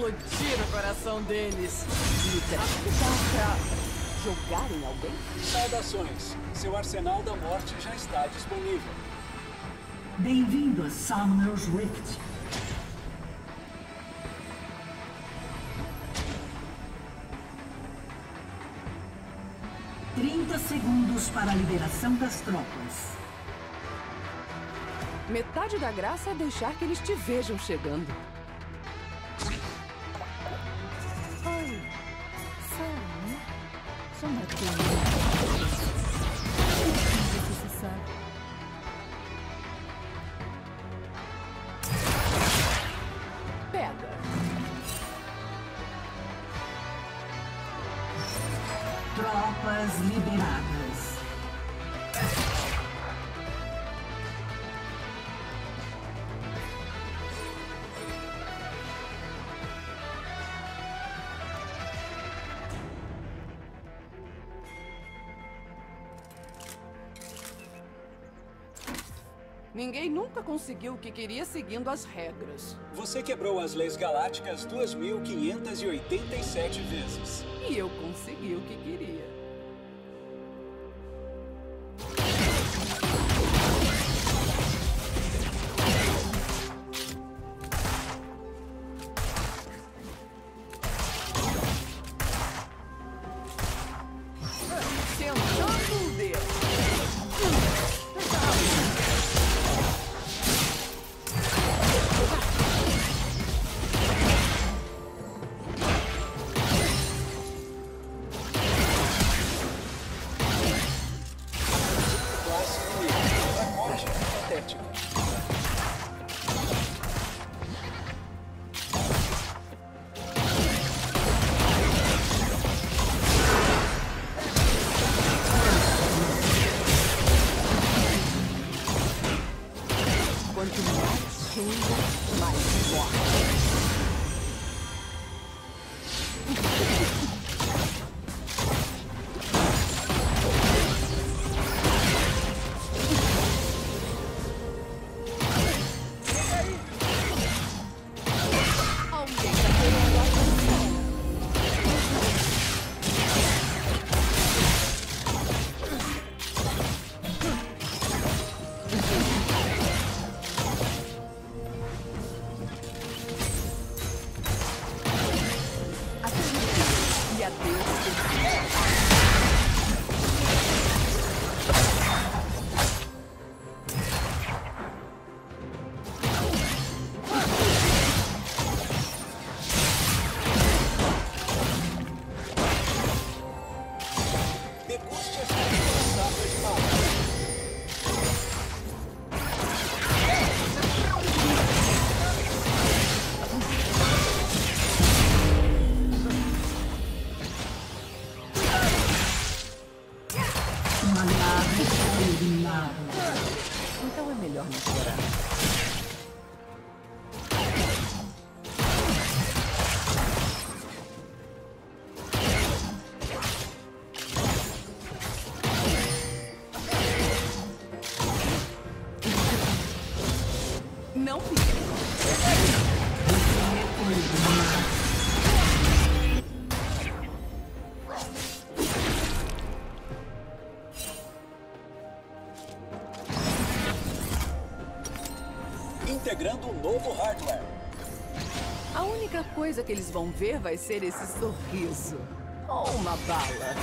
explodir o coração deles. Dá pra jogar em alguém? Saudações. Seu arsenal da morte já está disponível. Bem-vindo a Summoner's Rift. Trinta segundos para a liberação das tropas. Metade da graça é deixar que eles te vejam chegando. Ninguém nunca conseguiu o que queria seguindo as regras. Você quebrou as leis galácticas 2.587 vezes. E eu consegui o que queria. Que eles vão ver vai ser esse sorriso. Ou uma bala.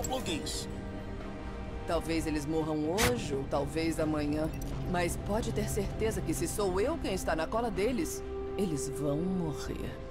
Plugins. Talvez eles morram hoje ou talvez amanhã. Mas pode ter certeza que se sou eu quem está na cola deles, eles vão morrer.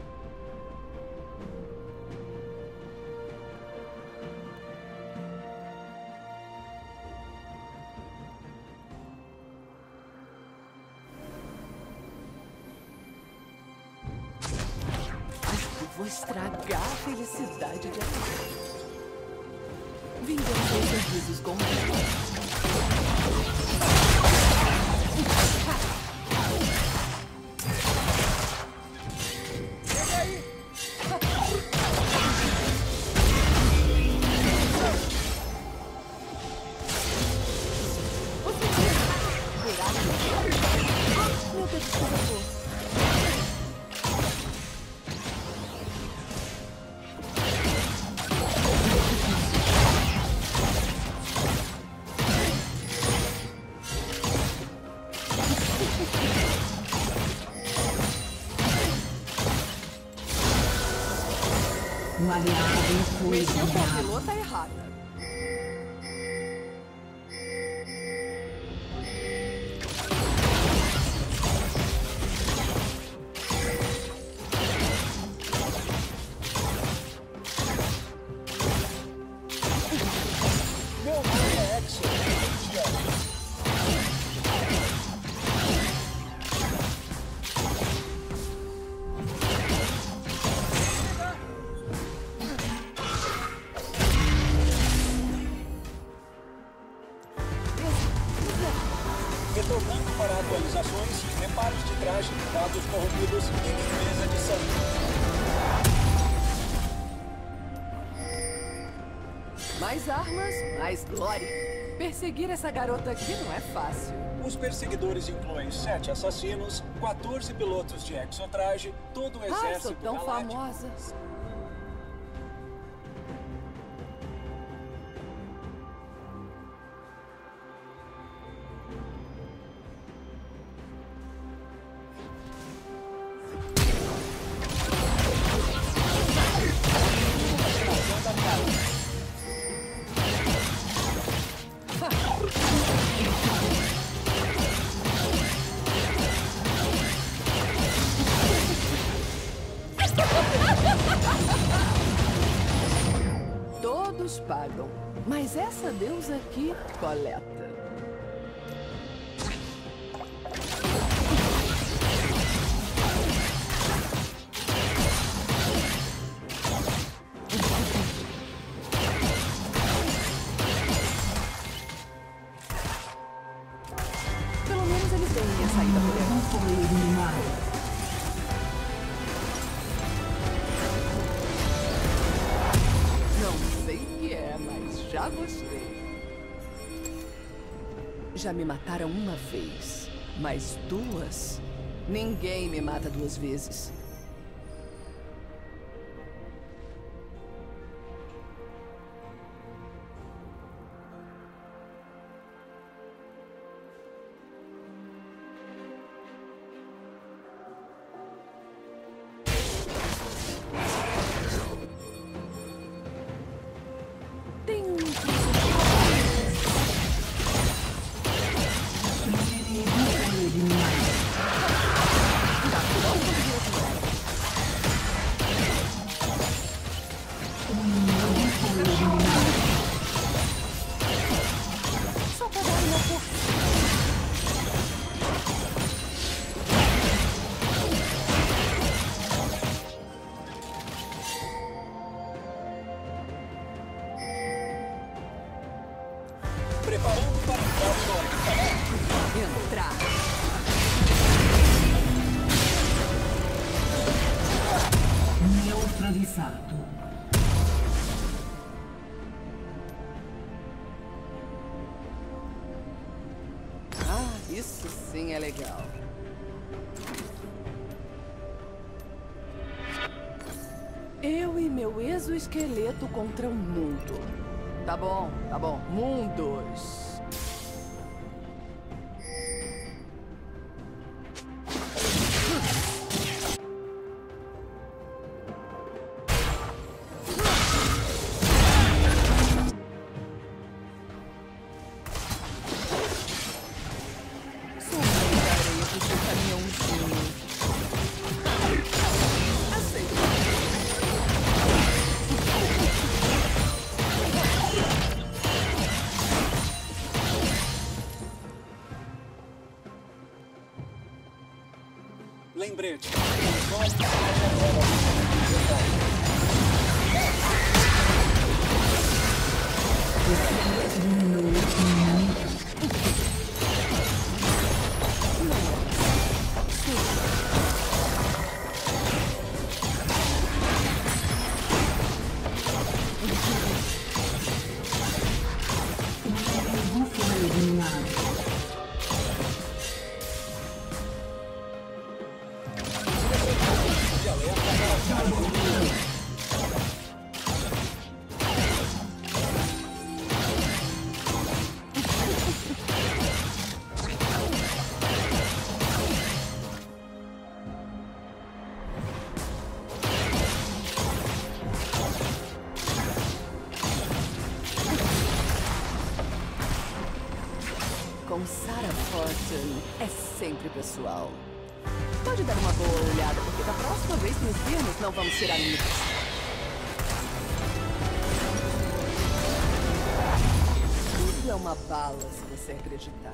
Um aliado foi Mexeu com a eliminado. pilota errada. Essa garota aqui não é fácil. Os perseguidores incluem sete assassinos, 14 pilotos de exotraje, todo o Ah, exército sou tão galáctico. famosa. Mas essa deusa aqui coleta. Pelo Já me mataram uma vez, mas duas? Ninguém me mata duas vezes. Neutralizado. Ah, isso sim é legal. Eu e meu exoesqueleto contra o mundo. Tá bom, tá bom. Mundos. Defeat no team. É uma bala se você acreditar.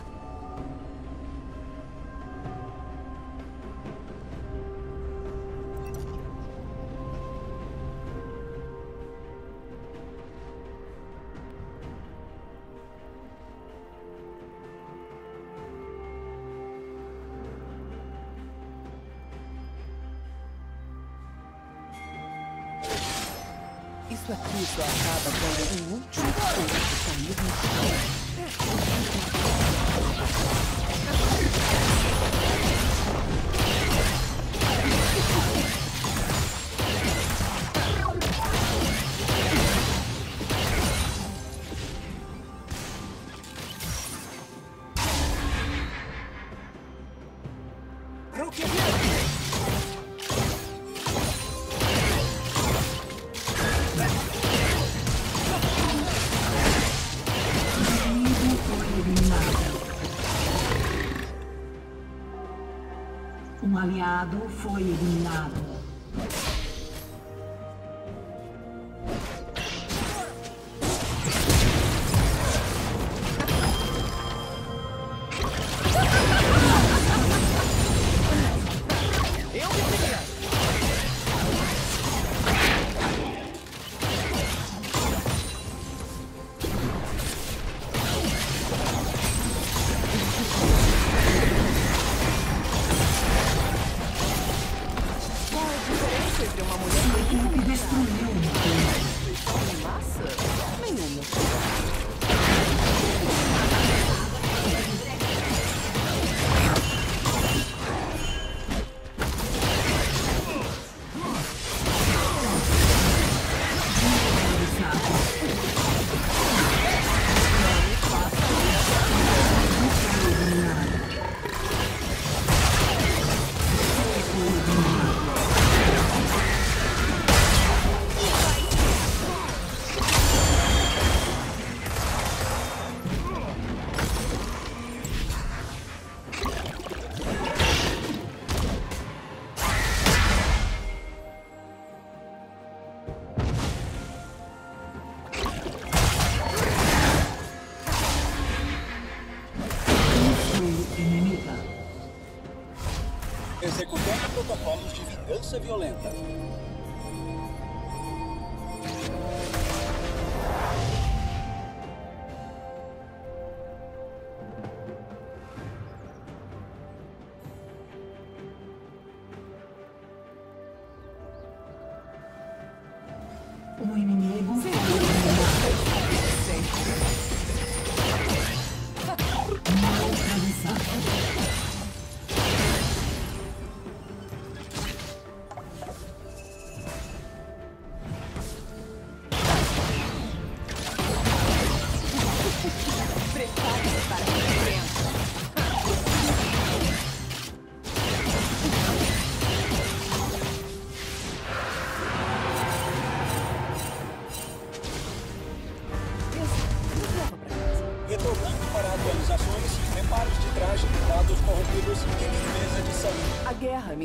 Um aliado foi eliminado.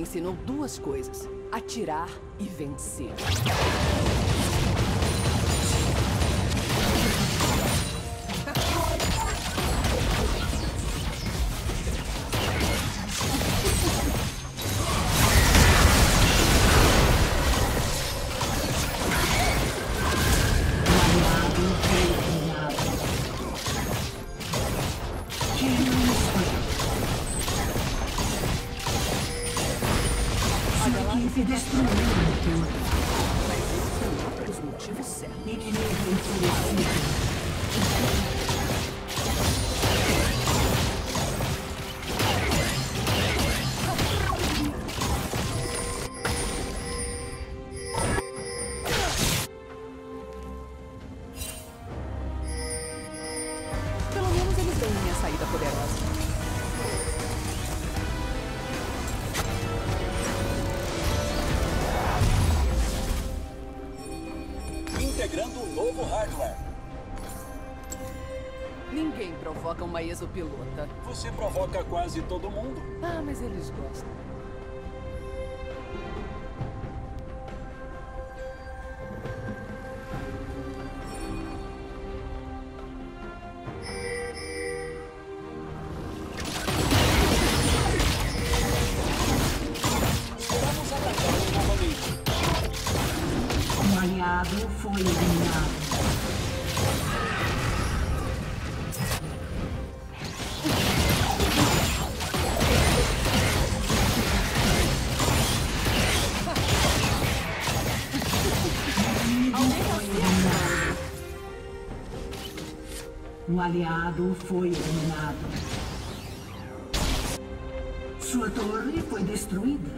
ensinou duas coisas: atirar e vencer. Destruiu o motor. Mas isso foi lá pelos motivos certos. Inimigo exopilota. Você provoca quase todo mundo. Ah, mas eles gostam. Aliado foi eliminado. Um aliado foi eliminado. Sua torre foi destruída.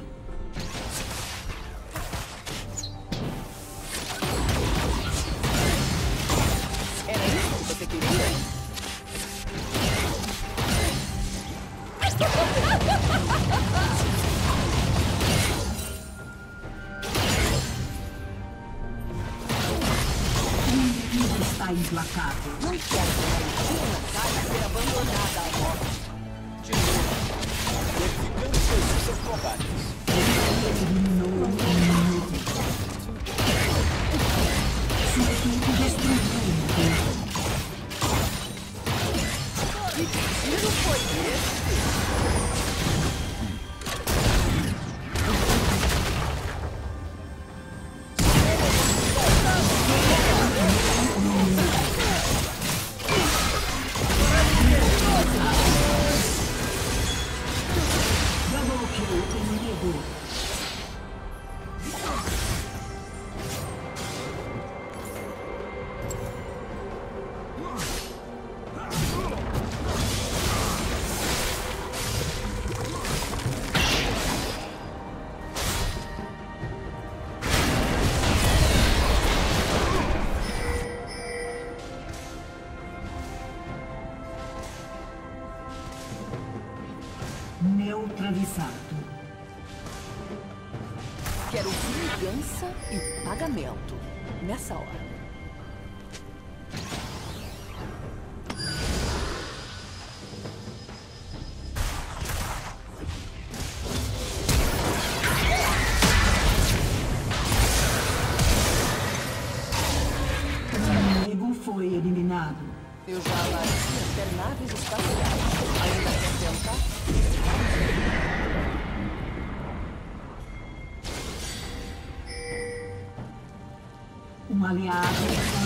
Um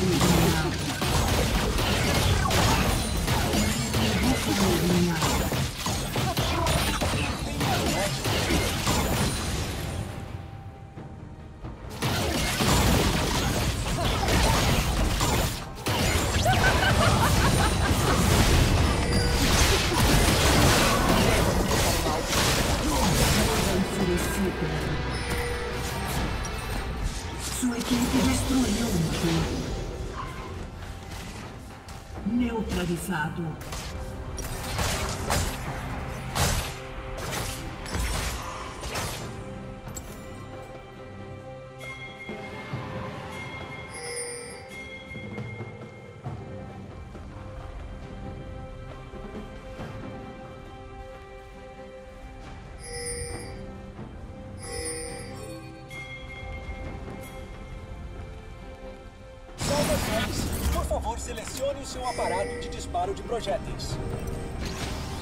favor, selecione o seu aparato de disparo de projéteis.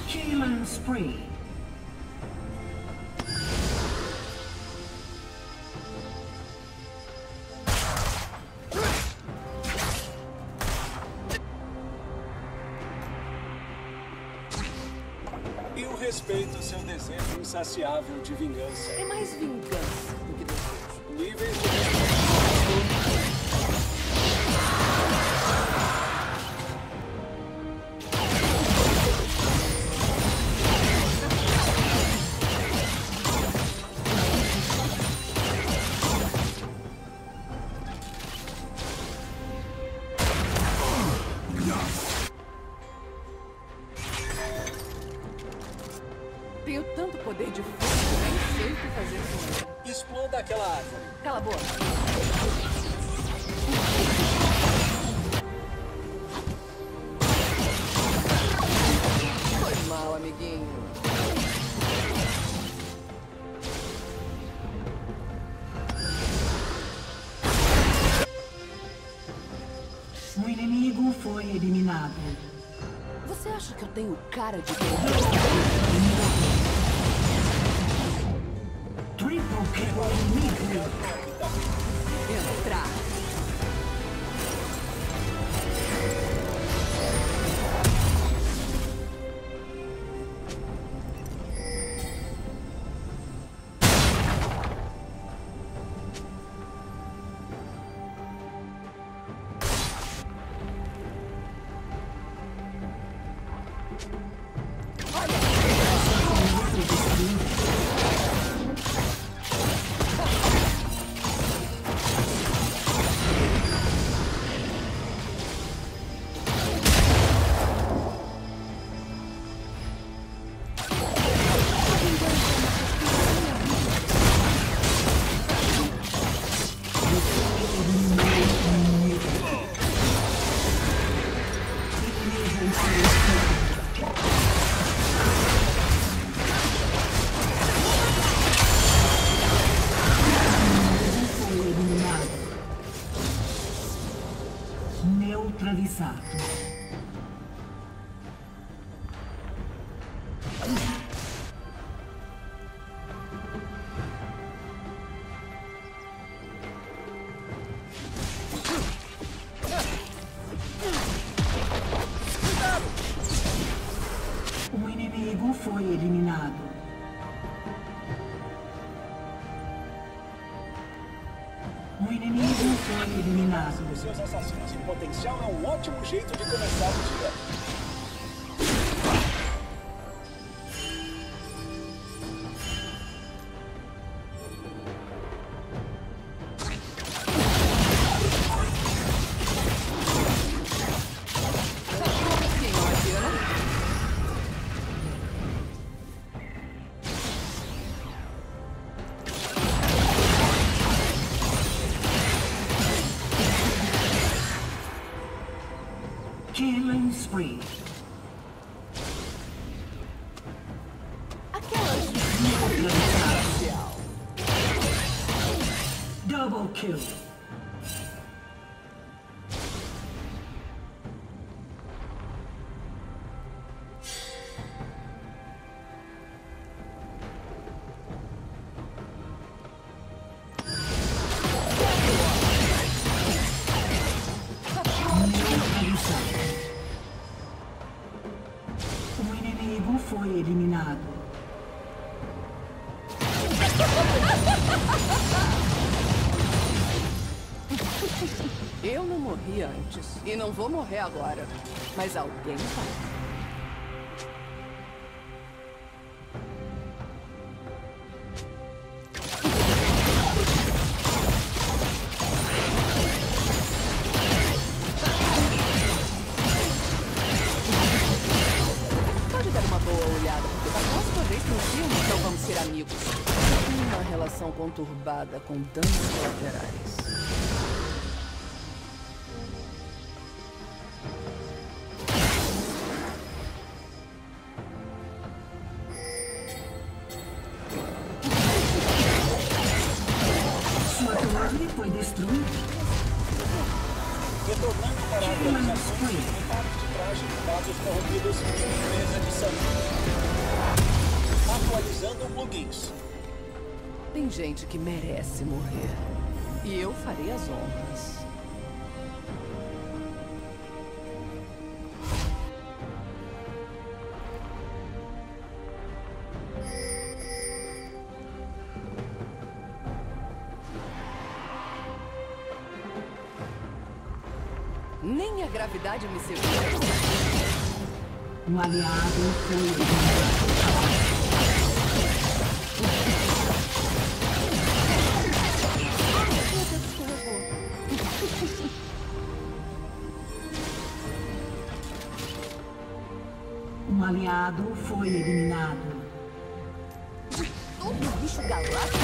Killing Spree. Eu respeito seu desejo insaciável de vingança. É mais vingança eu tenho cara de potencial é um ótimo jeito de começar o dia. Vou morrer agora. Mas alguém vai. Torre foi destruída. Retornando para sangue. Atualizando plugins. Tem gente que merece morrer. E eu farei as honras. Aliado foi eliminado. Um aliado foi eliminado. Todo bicho galáctico.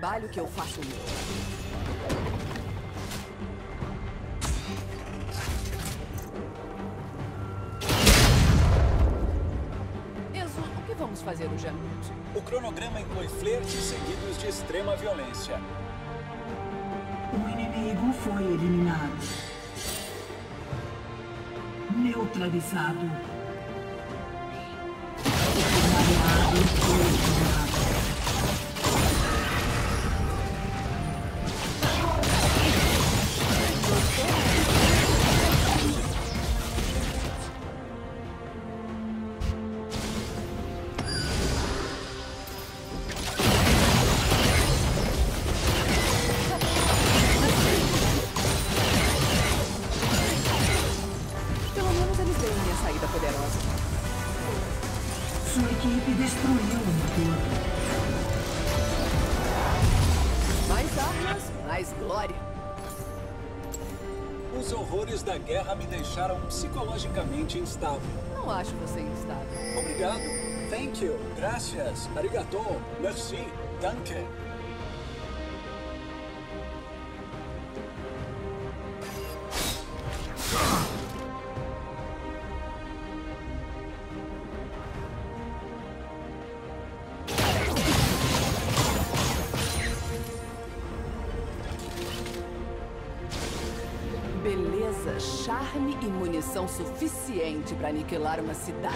trabalho que eu faço meu. fazer hoje à noite? O cronograma inclui flertes seguidos de extrema violência. O inimigo foi eliminado. Neutralizado. acharam psicologicamente instável. Não acho você instável. Obrigado. Thank you. Gracias. Arigato. Merci. Danke. munição suficiente para aniquilar uma cidade.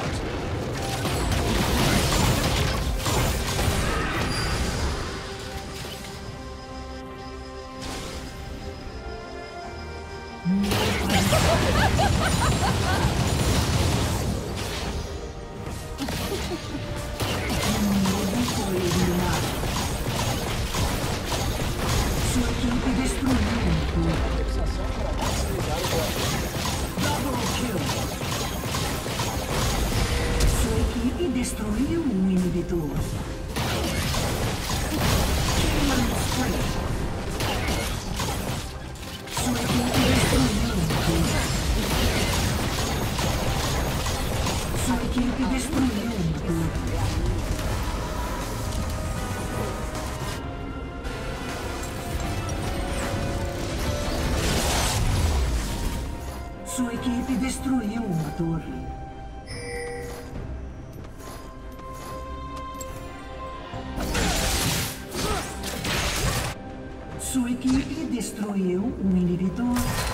destruiu um inibidor.